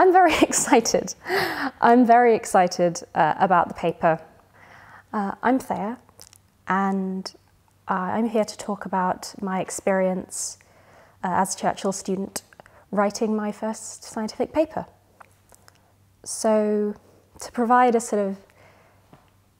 I'm very excited. I'm very excited uh, about the paper. Uh, I'm Thea, and uh, I'm here to talk about my experience uh, as a Churchill student writing my first scientific paper. So, to provide a sort of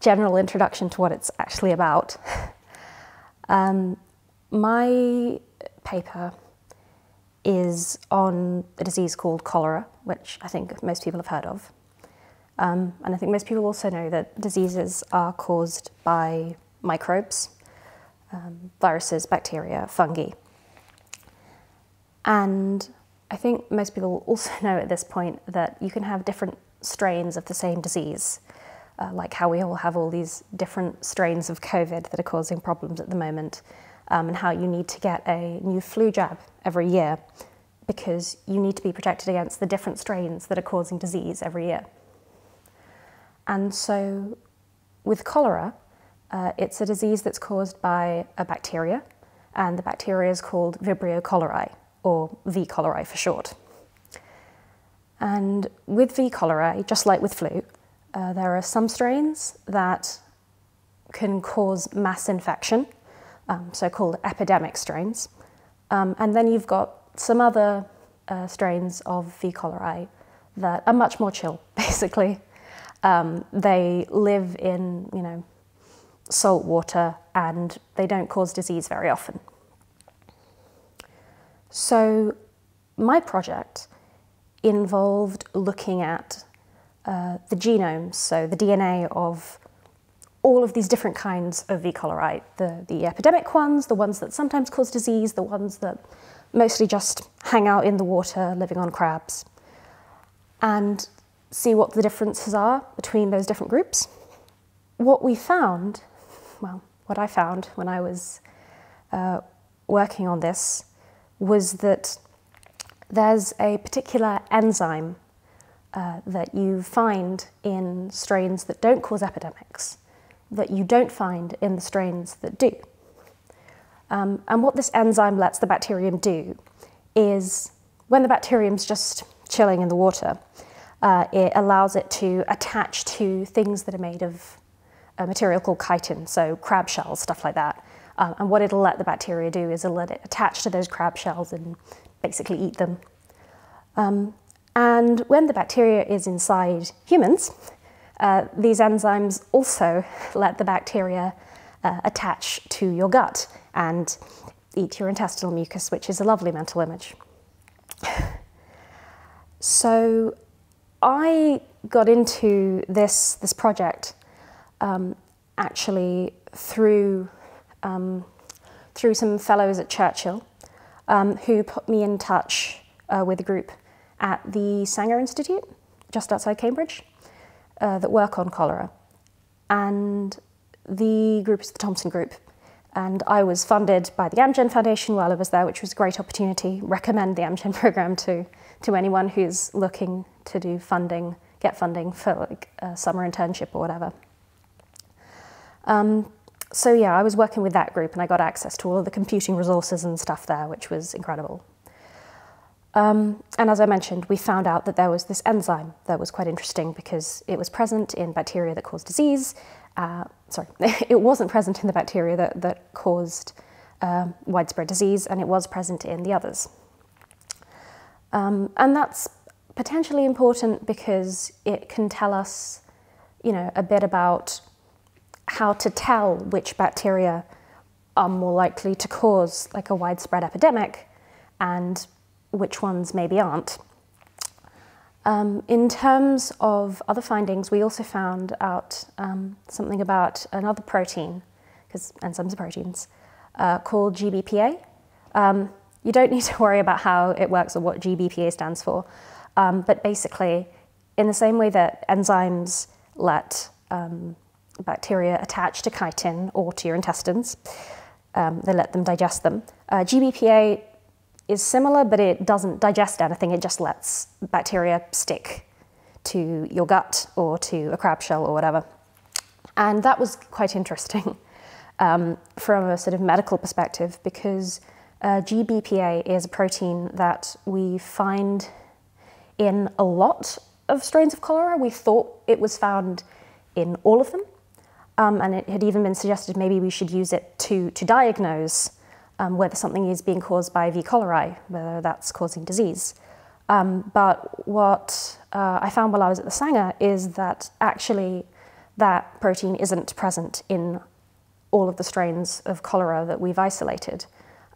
general introduction to what it's actually about, um, my paper is on a disease called cholera, which I think most people have heard of. Um, and I think most people also know that diseases are caused by microbes, um, viruses, bacteria, fungi. And I think most people also know at this point that you can have different strains of the same disease, uh, like how we all have all these different strains of COVID that are causing problems at the moment, um, and how you need to get a new flu jab every year because you need to be protected against the different strains that are causing disease every year. And so with cholera, uh, it's a disease that's caused by a bacteria, and the bacteria is called Vibrio cholerae, or V. cholerae for short. And with V. cholerae, just like with flu, uh, there are some strains that can cause mass infection, um, so-called epidemic strains. Um, and then you've got some other uh, strains of V. cholerae that are much more chill, basically. Um, they live in, you know, salt water and they don't cause disease very often. So my project involved looking at uh, the genomes, so the DNA of all of these different kinds of V. cholerae, the, the epidemic ones, the ones that sometimes cause disease, the ones that mostly just hang out in the water, living on crabs, and see what the differences are between those different groups. What we found, well, what I found when I was uh, working on this was that there's a particular enzyme uh, that you find in strains that don't cause epidemics that you don't find in the strains that do. Um, and what this enzyme lets the bacterium do is when the bacterium's just chilling in the water, uh, it allows it to attach to things that are made of a material called chitin, so crab shells, stuff like that. Um, and what it'll let the bacteria do is it'll let it attach to those crab shells and basically eat them. Um, and when the bacteria is inside humans, uh, these enzymes also let the bacteria uh, attach to your gut and eat your intestinal mucus, which is a lovely mental image. so I got into this, this project um, actually through, um, through some fellows at Churchill um, who put me in touch uh, with a group at the Sanger Institute just outside Cambridge uh, that work on cholera. And the group is the Thomson Group. And I was funded by the Amgen Foundation while I was there, which was a great opportunity. Recommend the Amgen program to, to anyone who's looking to do funding, get funding for like a summer internship or whatever. Um, so yeah, I was working with that group and I got access to all of the computing resources and stuff there, which was incredible. Um, and as I mentioned, we found out that there was this enzyme that was quite interesting because it was present in bacteria that cause disease. Uh, sorry, it wasn't present in the bacteria that, that caused uh, widespread disease, and it was present in the others. Um, and that's potentially important because it can tell us, you know, a bit about how to tell which bacteria are more likely to cause like a widespread epidemic and which ones maybe aren't. Um, in terms of other findings, we also found out um, something about another protein, because enzymes are proteins, uh, called GBPA. Um, you don't need to worry about how it works or what GBPA stands for, um, but basically, in the same way that enzymes let um, bacteria attach to chitin or to your intestines, um, they let them digest them. Uh, GBPA is similar, but it doesn't digest anything. It just lets bacteria stick to your gut or to a crab shell or whatever. And that was quite interesting um, from a sort of medical perspective because uh, GBPA is a protein that we find in a lot of strains of cholera. We thought it was found in all of them. Um, and it had even been suggested maybe we should use it to, to diagnose um, whether something is being caused by V. cholerae, whether that's causing disease. Um, but what uh, I found while I was at the Sanger is that actually that protein isn't present in all of the strains of cholera that we've isolated.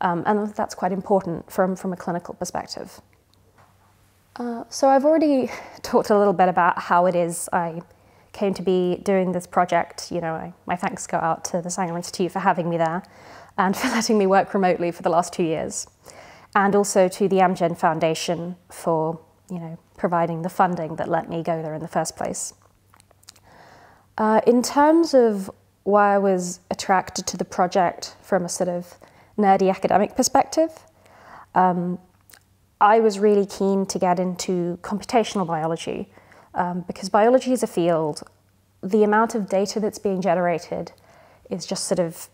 Um, and that's quite important from, from a clinical perspective. Uh, so I've already talked a little bit about how it is I came to be doing this project. You know, I, my thanks go out to the Sanger Institute for having me there and for letting me work remotely for the last two years. And also to the Amgen Foundation for, you know, providing the funding that let me go there in the first place. Uh, in terms of why I was attracted to the project from a sort of nerdy academic perspective, um, I was really keen to get into computational biology um, because biology is a field, the amount of data that's being generated is just sort of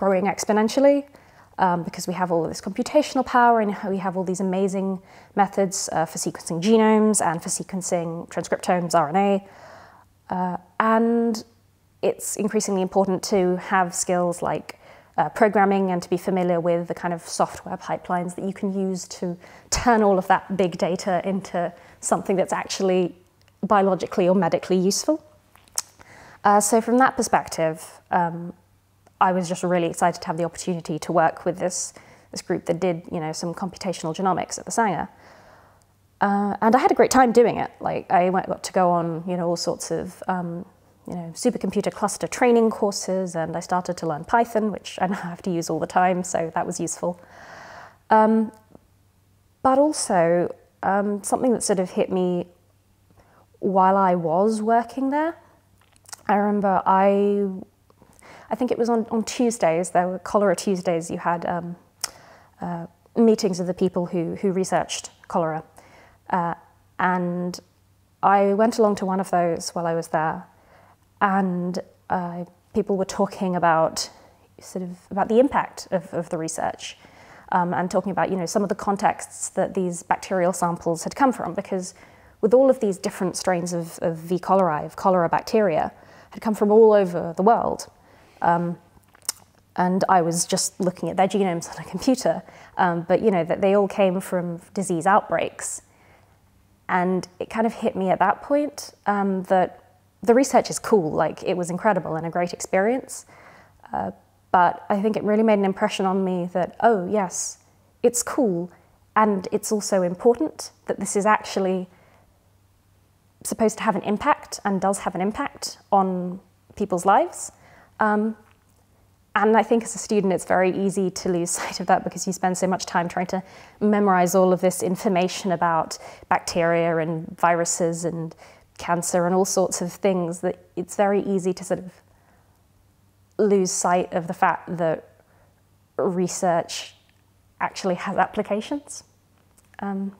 growing exponentially um, because we have all of this computational power and we have all these amazing methods uh, for sequencing genomes and for sequencing transcriptomes, RNA. Uh, and it's increasingly important to have skills like uh, programming and to be familiar with the kind of software pipelines that you can use to turn all of that big data into something that's actually biologically or medically useful. Uh, so from that perspective, um, I was just really excited to have the opportunity to work with this, this group that did, you know, some computational genomics at the Sanger. Uh, and I had a great time doing it. Like I went, got to go on, you know, all sorts of, um, you know, supercomputer cluster training courses, and I started to learn Python, which I now have to use all the time, so that was useful. Um, but also, um, something that sort of hit me while I was working there, I remember I, I think it was on, on Tuesdays, there were cholera Tuesdays, you had um, uh, meetings of the people who, who researched cholera. Uh, and I went along to one of those while I was there, and uh, people were talking about sort of about the impact of, of the research um, and talking about you know some of the contexts that these bacterial samples had come from because with all of these different strains of, of V. cholerae, of cholera bacteria, had come from all over the world. Um, and I was just looking at their genomes on a computer, um, but you know that they all came from disease outbreaks, and it kind of hit me at that point um, that the research is cool, like it was incredible and a great experience, uh, but I think it really made an impression on me that oh yes, it's cool, and it's also important that this is actually supposed to have an impact and does have an impact on people's lives. Um, and I think as a student, it's very easy to lose sight of that because you spend so much time trying to memorize all of this information about bacteria and viruses and cancer and all sorts of things that it's very easy to sort of lose sight of the fact that research actually has applications. Um,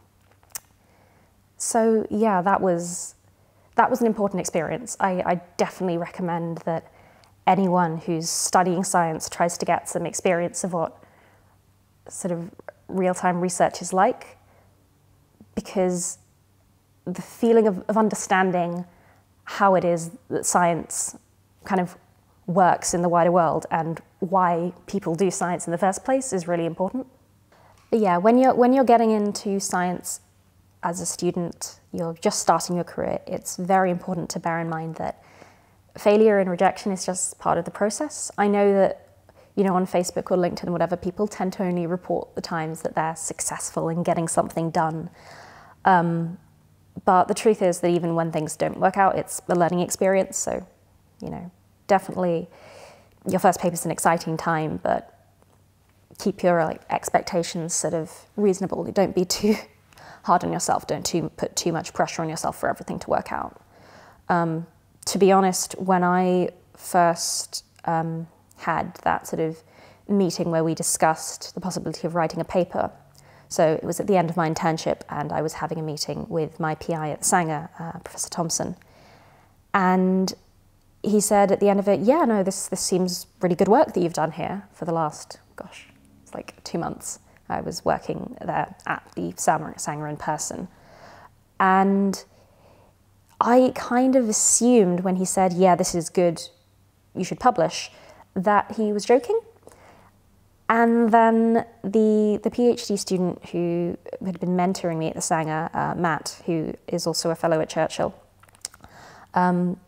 so yeah, that was that was an important experience. I, I definitely recommend that anyone who's studying science tries to get some experience of what sort of real-time research is like because the feeling of, of understanding how it is that science kind of works in the wider world and why people do science in the first place is really important. But yeah, when you're, when you're getting into science as a student, you're just starting your career, it's very important to bear in mind that failure and rejection is just part of the process. I know that, you know, on Facebook or LinkedIn, or whatever, people tend to only report the times that they're successful in getting something done. Um, but the truth is that even when things don't work out, it's a learning experience. So, you know, definitely your first paper is an exciting time, but keep your like expectations sort of reasonable. Don't be too hard on yourself. Don't too, put too much pressure on yourself for everything to work out. Um, to be honest, when I first um, had that sort of meeting where we discussed the possibility of writing a paper, so it was at the end of my internship, and I was having a meeting with my PI at Sanger, uh, Professor Thomson, and he said at the end of it, "Yeah, no, this this seems really good work that you've done here for the last, gosh, it's like two months." I was working there at the Sanger in person. And I kind of assumed when he said, Yeah, this is good, you should publish, that he was joking. And then the, the PhD student who had been mentoring me at the Sanger, uh, Matt, who is also a fellow at Churchill, um,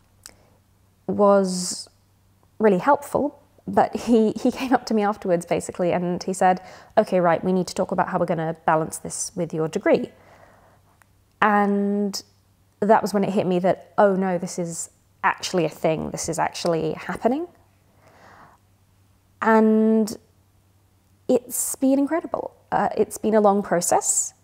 was really helpful. But he, he came up to me afterwards basically and he said, Okay, right, we need to talk about how we're going to balance this with your degree. And that was when it hit me that, oh no, this is actually a thing, this is actually happening. And it's been incredible. Uh, it's been a long process,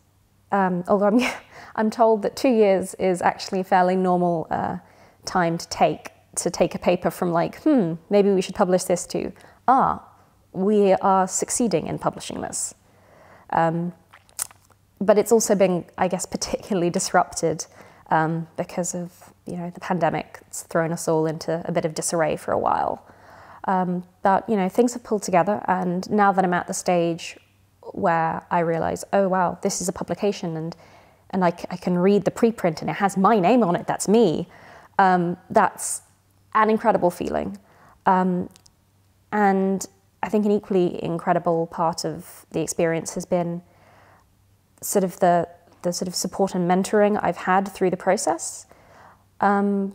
um, although I'm, I'm told that two years is actually a fairly normal uh, time to take to take a paper from like, hmm, maybe we should publish this to, ah, we are succeeding in publishing this. Um, but it's also been, I guess, particularly disrupted um, because of you know the pandemic. It's thrown us all into a bit of disarray for a while. Um, but you know things have pulled together, and now that I'm at the stage where I realise, oh wow, this is a publication, and and I, I can read the preprint, and it has my name on it. That's me. Um, that's an incredible feeling, um, and I think an equally incredible part of the experience has been sort of the the sort of support and mentoring I've had through the process. Um,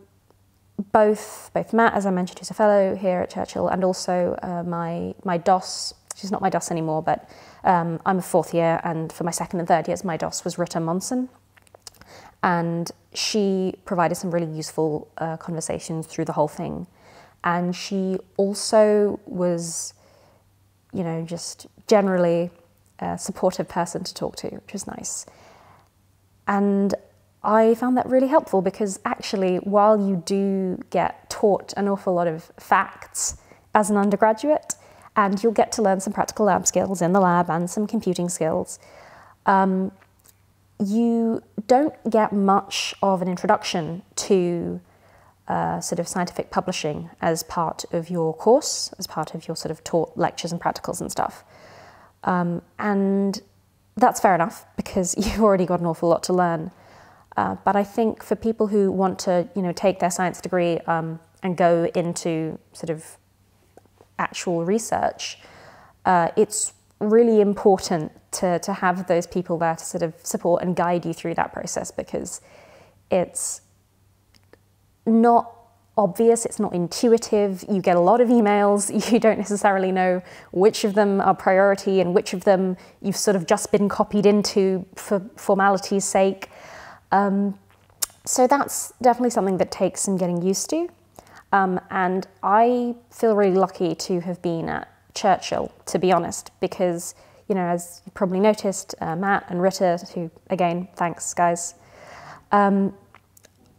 both both Matt, as I mentioned, who's a fellow here at Churchill, and also uh, my my DOS. She's not my DOS anymore, but um, I'm a fourth year, and for my second and third years, my DOS was Rita Monson, and she provided some really useful uh, conversations through the whole thing, and she also was, you know, just generally a supportive person to talk to, which was nice. And I found that really helpful because actually, while you do get taught an awful lot of facts as an undergraduate, and you'll get to learn some practical lab skills in the lab and some computing skills, um, you don't get much of an introduction to uh, sort of scientific publishing as part of your course, as part of your sort of taught lectures and practicals and stuff. Um, and that's fair enough because you've already got an awful lot to learn. Uh, but I think for people who want to, you know, take their science degree um, and go into sort of actual research, uh, it's really important to, to have those people there to sort of support and guide you through that process because it's not obvious, it's not intuitive. You get a lot of emails, you don't necessarily know which of them are priority and which of them you've sort of just been copied into for formality's sake. Um, so that's definitely something that takes some getting used to. Um, and I feel really lucky to have been at Churchill, to be honest, because, you know, as you probably noticed, uh, Matt and Rita, who, again, thanks, guys, um,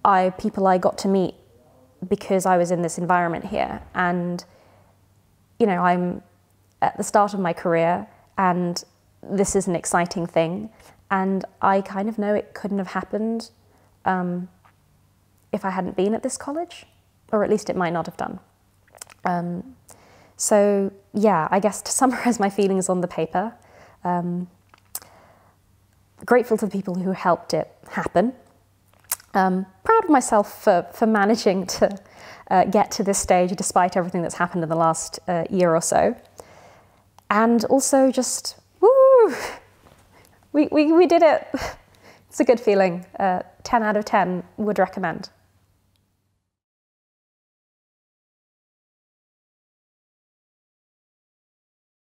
I, people I got to meet because I was in this environment here. And, you know, I'm at the start of my career and this is an exciting thing. And I kind of know it couldn't have happened um, if I hadn't been at this college, or at least it might not have done. Um, so, yeah, I guess to summarize my feelings on the paper, um, grateful to the people who helped it happen. Um, proud of myself for, for managing to uh, get to this stage despite everything that's happened in the last uh, year or so. And also just, woo, we, we, we did it. It's a good feeling. Uh, 10 out of 10 would recommend.